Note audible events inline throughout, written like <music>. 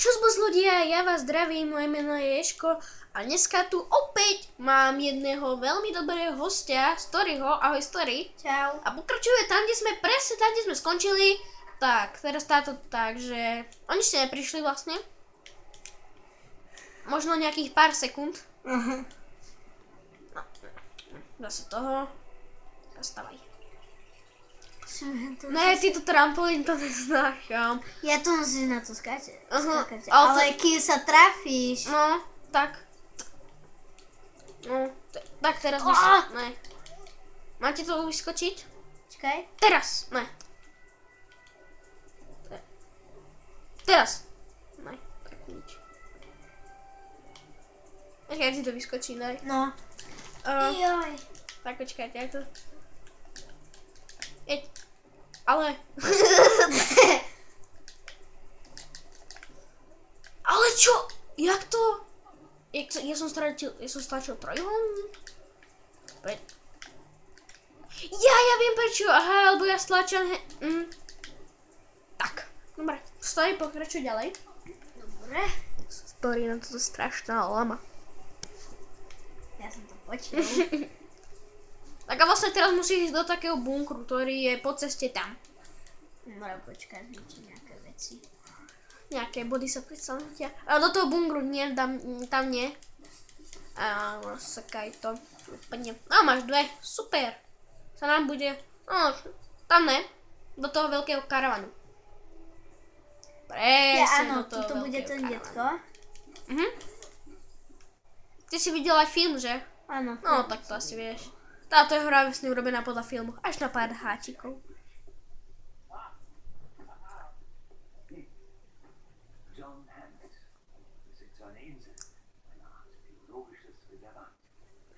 Čus ľudia, ja vás zdravím, moje meno je Ješko a dneska tu opäť mám jedného veľmi dobrého hostia, Storyho, ahoj Story. Čau. A pokračuje tam, kde sme presne, tam, kde sme skončili. Tak, teraz táto tak, že oni ste neprišli vlastne. Možno nejakých pár sekúnd. Aha. Zase toho. Zastávaj. To... Ne, ty to trampolín to neznášam. Ja to musím na to skáče, skákať. ale Ale, kým sa trafíš. No, tak. No, te, tak teraz Á! vys- Ne. Máte to vyskočiť? Čakaj. Teraz, ne. Te- Teraz. Ne, tak nič. Počkaj, si to vyskočí, daj. No. Uh, Joj. tak počkajte, jak to... Jeď. Ale... Ale čo? Jak to? Jak to? Ja som stratil, ja som stlačil trojuholník. Pre... Ja, ja viem prečo, aha, lebo ja stlačam he... Mm. Tak, dobre, stojí, pokračuj ďalej. Dobre. Story na toto strašná lama. Ja som to počul. <laughs> Tak a vlastne teraz musíš ísť do takého bunkru, ktorý je po ceste tam. Dobre, počkaj, zničím nejaké veci. Nejaké body sa predstavnutia. A do toho bunkru nie, tam, tam nie. A sekaj to. Úplne. A máš dve, super. Sa nám bude, no, tam ne. Do toho veľkého karavanu. Presne Ja áno, do toho bude karavanu. detko. Mhm. Ty si videl aj film, že? Áno. No, tak to asi vieš. Táto je hra vlastne urobená podľa filmu, až na pár háčikov.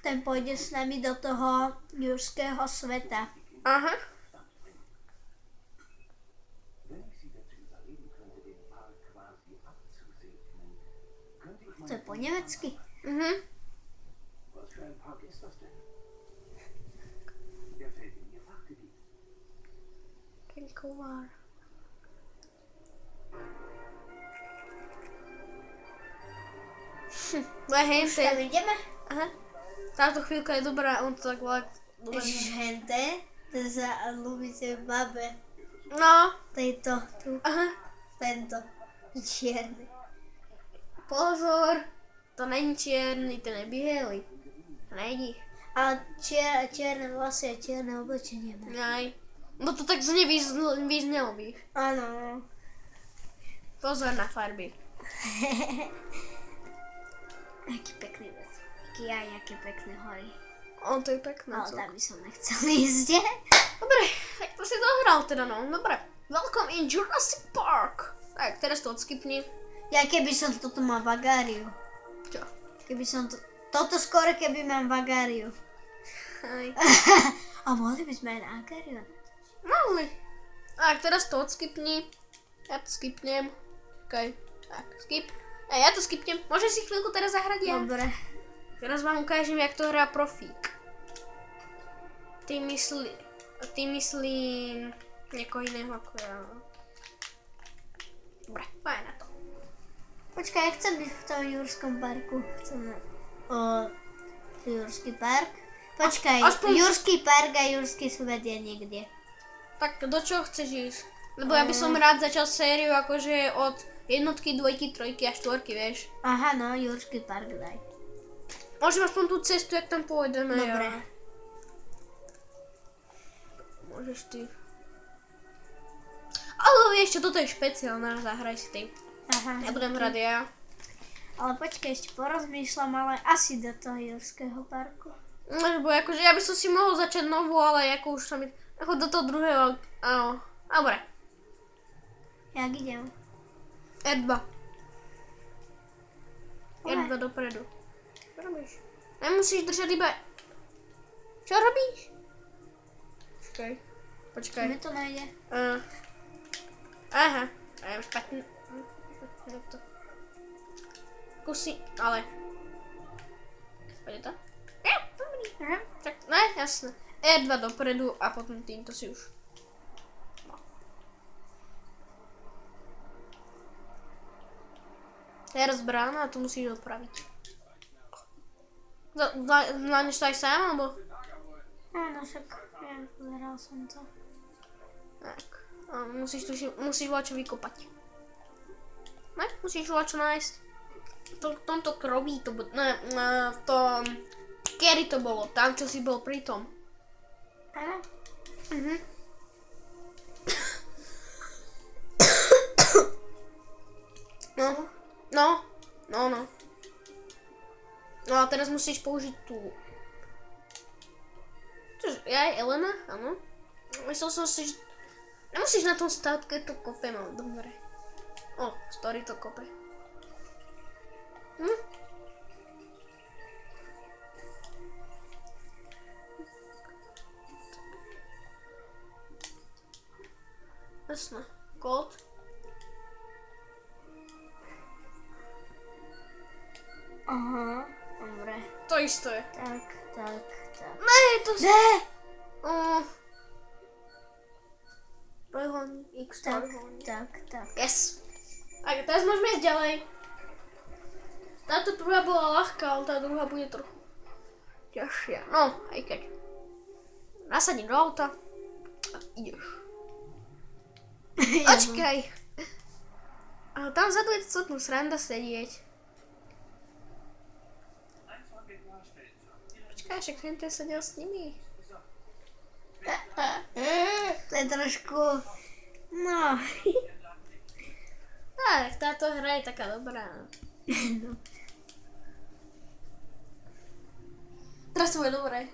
Ten pôjde s nami do toho jurského sveta. Aha. To je po nemecky. Mhm. Was für Hm, no hej, Už tam ideme? Aha. Táto chvíľka je dobrá, on to tak volá. Ježiš, hente. To sa ľúbite babe. No, Tejto, tu, aha. tento. Čierny. Pozor. To není čierny, to je biely. Není. Ale čier, čierne vlasy a čierne oblečenie. Aj. No to tak znie vyznelo, víš. Áno. Pozor na farby. <laughs> Aký pekný vec. Aký aj, aké pekné hory. On to je pekné. Ale tam by som nechcel ísť. Dobre, tak to si dohral teda no. Dobre. Welcome in Jurassic Park. Tak, teraz to odskipni. Ja keby som toto mal vagáriu. Čo? Keby som to... Toto skoro keby mám vagáriu. Hej. <laughs> A mohli by sme aj na agáriu. Mohli. Tak, teraz to odskipni. Ja to skipnem. OK. Tak, skip. E, ja to skipnem. Môžeš si chvíľku teraz zahrať ja? Dobre. Teraz vám ukážem, jak to hrá profík. Ty myslí... Ty myslím... Niekoho iného ako ja. Dobre, poď na to. Počkaj, ja chcem byť v tom Jurskom parku. Chcem na... O, Jurský park. Počkaj, aspoň- Jurský park a Jurský svet je niekde. Tak do čoho chceš ísť? Lebo ja by som rád začal sériu akože od jednotky, dvojky, trojky a štvorky, vieš. Aha, no, Jurský park daj. Môžem aspoň tú cestu, jak tam pôjdeme. Dobre. Ja. Môžeš ty. Ale vieš čo, toto je špeciálna, zahraj si ty. Aha. Ja budem hrať ja. Ale počkaj, ešte porozmýšľam, ale asi do toho Jurského parku. No, Lebo akože ja by som si mohol začať novú, ale ako už sa mi... Ako do toho druhého, áno. Dobre, Jak idem? R2. Dobre. R2 dopredu. Čo robíš? Nemusíš držať iba... Čo robíš? Počkaj. Počkaj. Mne to nejde. Uh, aha, a ja špatne to. Kusy, ale. Pôjde to? Ja, dobrý. Aha. Tak, ne, jasné. R2 dopredu a potom týmto si už. No. Teraz brána a to musíš opraviť. Zvládneš to aj sám, alebo? Áno, však ja pozeral som to. Tak. A musíš, tuši, musíš voľačo vykopať. Ne? Musíš voľačo nájsť. To, tomto krobí to ne, ne, v tom, kedy to bolo, tam čo si bol pri tom. Áno? Mhm. No, no, no, no. No a teraz musíš použiť tú... Čože, ja aj Elena, áno. Myslel som si, že... Nemusíš na tom stáť, keď to kope, no, dobre. O, story to kope. Hm? Jasné. Kód. Aha, dobre. To isté. Tak, tak, tak. Ne, to si... Že? Oh. Trojhon, x Tak, trojhon. tak, tak. Yes. Tak, teraz môžeme ísť ďalej. Táto prvá bola ľahká, ale tá druhá bude trochu ťažšia. No, aj keď. Nasadím do auta a ideš. Počkaj. Ale tam vzadu je celkom sranda sedieť. Počkaj, však ten ten sedel s nimi. To je trošku... No. <laughs> Tak, táto hra je taká dobrá. <laughs> Teraz to bude dobré.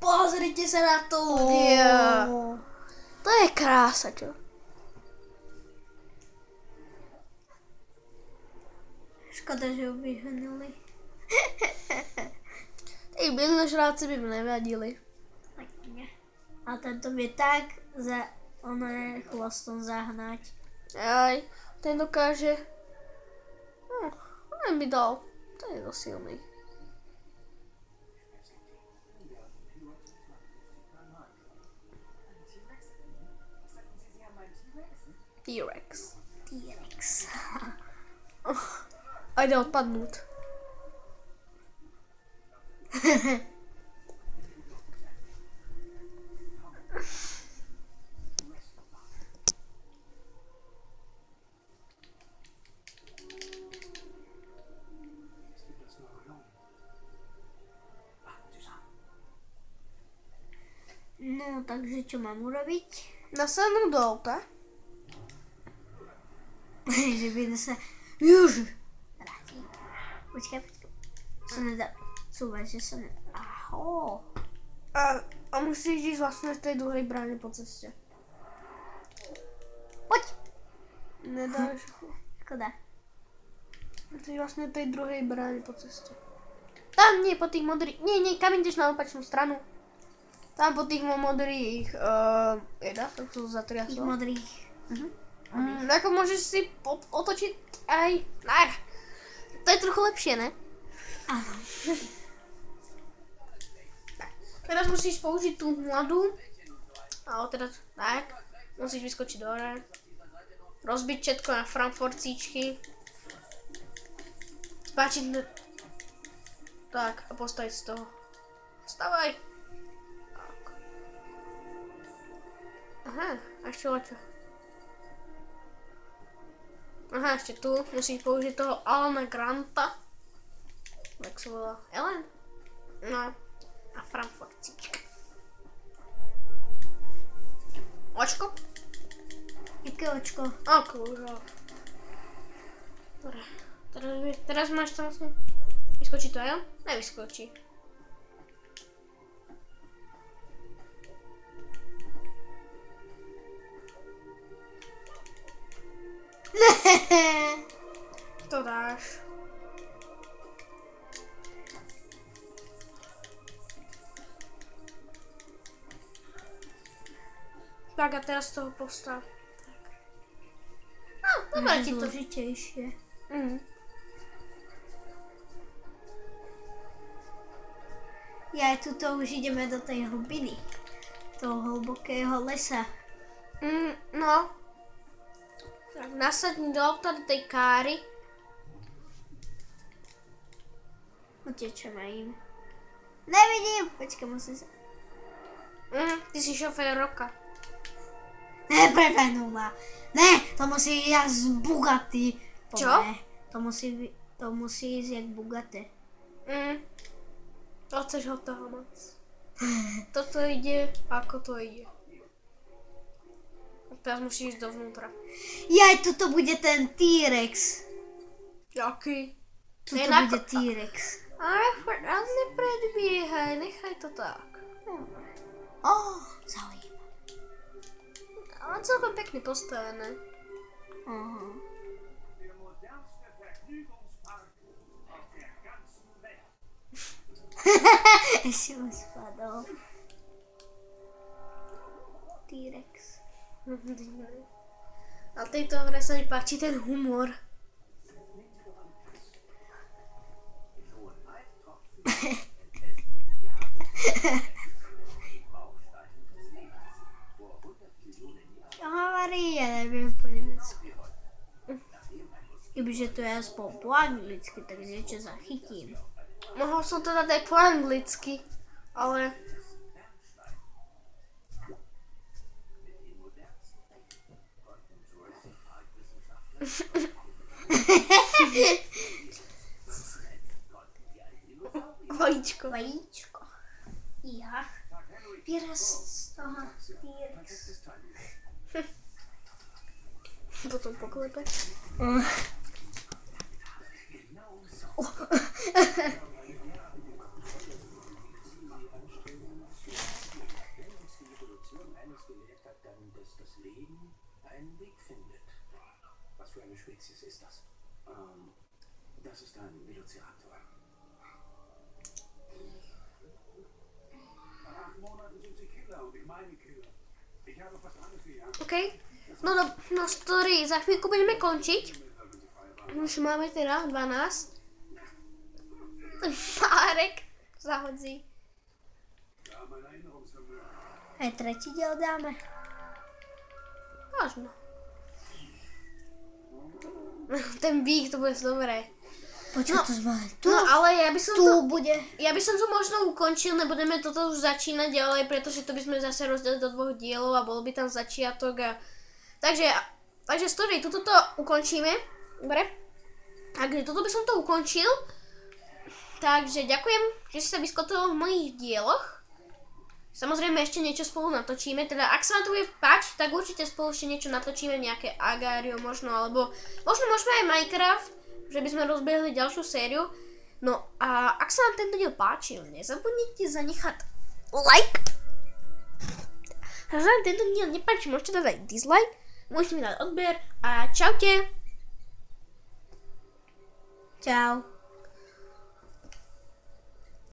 Pozrite sa na to ľudia. Oh. To je krása, čo? Škoda, že ju vyhnuli. <laughs> Tí bydložráci by mi nevadili. Tak nie. A tento vie tak za oné chvostom zahnať. Aj, ten dokáže... Hm, len by dal. To je dosť silný. T-Rex. T-Rex. A ide odpadnúť. No, takže čo mám urobiť? Nasadnúť do auta. Že by sa... Už! Vráti. Počkaj, počkaj. Sa nedá... Súvaj, že sa nedá... Aho. A, a musíš ísť vlastne v tej druhej bráne po ceste. Poď! Nedáš. <laughs> Škoda. Ty vlastne v tej druhej bráne po ceste. Tam nie, po tých modrých. Nie, nie, kam ideš na opačnú stranu? Tam po tých modrých... Uh, jeda, to sú Tých zatriaslo. modrých. Mm, ako môžeš si otočiť aj... Aj. To je trochu lepšie, ne? Áno. Teraz musíš použiť tú mladú. A teraz tak. Musíš vyskočiť dole. Rozbiť všetko na frankfurtíčky. Spáčiť... Na... Tak, a postaviť z toho. Vstavaj. Tak. Aha, a ešte čo? Aha, ešte tu musíš použiť toho Alana Granta. Jak sa volá? Ellen? No. A Frankfurtíčka. Očko? Jaké očko? A kúžo. Dobre. Teraz, teraz máš tam. Vyskočí to, jo? Nevyskočí. Tak a teraz toho postav. Tak. No, dobre ti to. Zložitejšie. Mm. Ja aj tuto už ideme do tej hlbiny. Toho hlbokého lesa. Mm, no. Tak nasadni do auta do tej káry. Utečeme im. Nevidím! Počkaj, musím sa... Mm, ty si šofér roka. Ne, prepenul ma. Ne, to musí ísť z Bugatti. Po Čo? mne. To musí, to musí ísť jak Bugatti. Mm. To chceš ho toho moc. Toto ide, ako to ide. Teraz musíš ísť dovnútra. Jaj, tuto bude ten T-Rex. Jaký? Tuto Je na- bude T-Rex. Ale nepredbiehaj, nechaj to tak. Oh, zaujímavé. Ale celkom pekne postavené. Aha. Der modernste Vergnügungspark auf der ganzen Welt. Ešte mu spadol. T-Rex. A tejto hre sa mi páči ten Hovorí? Ja neviem po nemecky. Kebyže to je aspoň po anglicky, tak niečo zachytím. Mohol som to dať aj po anglicky, ale vajíčko. Vajíčko. Ja. Výraz z toho Leben einen Weg findet. Was für eine Spezies ist das? Ähm, das ist ein Velociraptor. Nach acht Monaten sind sie Killer und ich meine Killer. Ich habe fast alles gejagt. OK. No, no, no story, za chvíľku budeme končiť. Už máme teda 12. Ten párek zahodzí. Aj tretí diel dáme. Možno. Ten bík, to bude dobré. Počkaj, No, to tu. No ale ja by som tu to, bude. ja by som to možno ukončil, nebudeme toto už začínať ďalej, pretože to by sme zase rozdelili do dvoch dielov a bol by tam začiatok a... Takže, takže story, tuto to ukončíme. Dobre? Takže toto by som to ukončil. Takže ďakujem, že si sa vyskotoval v mojich dieloch. Samozrejme ešte niečo spolu natočíme, teda ak sa vám to bude páčiť, tak určite spolu ešte niečo natočíme, nejaké Agario možno, alebo možno môžeme aj Minecraft, že by sme rozbehli ďalšiu sériu. No a ak sa vám tento diel páčil, nezabudnite zanechať like. Ak sa vám tento diel nepáči, môžete dať aj dislike, môžete mi dať odber a čaute. Čau.